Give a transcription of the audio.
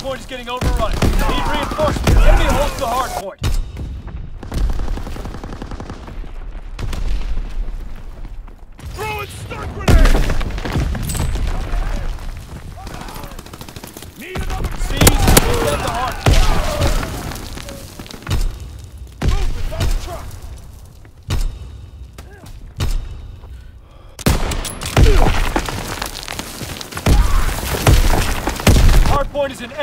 Hardpoint is getting overrun. Need reinforcements. Enemy holds the hardpoint. Throwing stun grenade! Need another Seize and defend the hardpoint. movement on the truck! Hardpoint is an enemy